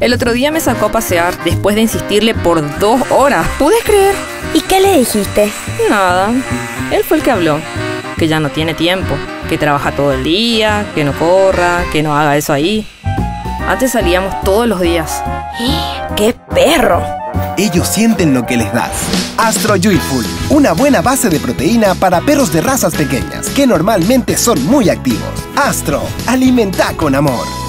El otro día me sacó a pasear después de insistirle por dos horas. ¿Puedes creer? ¿Y qué le dijiste? Nada. Él fue el que habló. Que ya no tiene tiempo. Que trabaja todo el día. Que no corra. Que no haga eso ahí. Antes salíamos todos los días. ¿Eh? ¡Qué perro! Ellos sienten lo que les das. Astro Joyful, una buena base de proteína para perros de razas pequeñas que normalmente son muy activos. Astro, alimenta con amor.